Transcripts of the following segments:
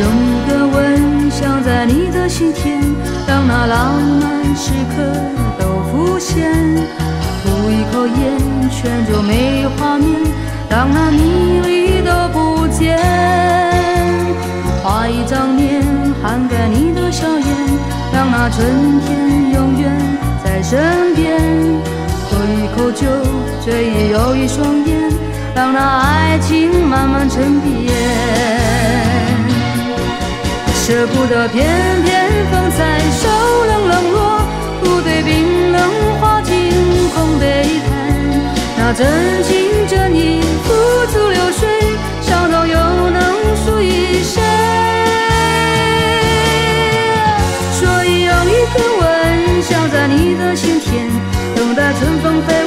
用一个吻想在你的心田，让那浪漫时刻都浮现。吐一口烟，圈住美丽画面，让那迷离都不见。画一张脸，涵盖你的笑颜，让那春天永远在身边。喝一口酒，醉意又一双眼，让那爱情慢慢沉淀。舍不得，偏偏风在手冷冷落，不对冰冷化进空杯谈。那真情真意付诸流水，伤痛又能属于谁？所以有一个吻想在你的心田，等待春风飞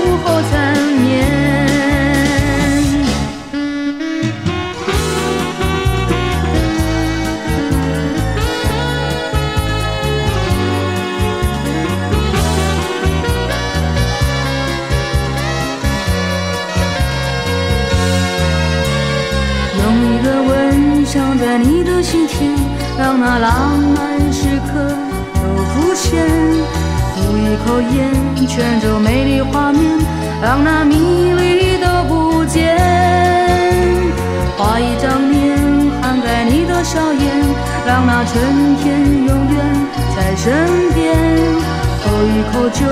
想在你的心田，让那浪漫时刻都浮现。吐一口烟，圈住美丽画面，让那迷离都不见。画一张脸，涵盖你的笑颜，让那春天永远在身边。喝一口酒，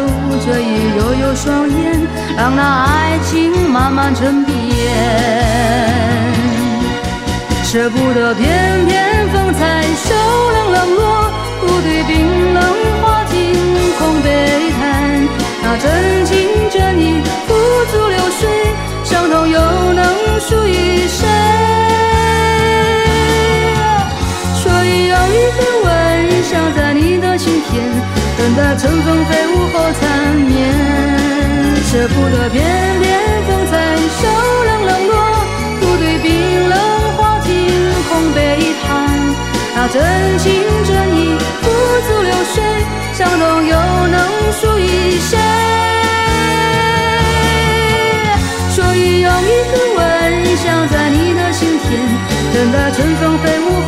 醉意悠悠双眼，让那爱情慢慢沉淀。舍不得，偏偏风采手冷冷落，不对冰冷化进空悲叹。那真情真意付诸流水，伤痛又能属于谁？所以有一个吻想在你的心田，等待春风飞舞后缠绵。舍不得，偏偏风采手真情真意付诸流水，伤痛又能属于谁？所以用一个吻想在你的心田，等待春风飞舞。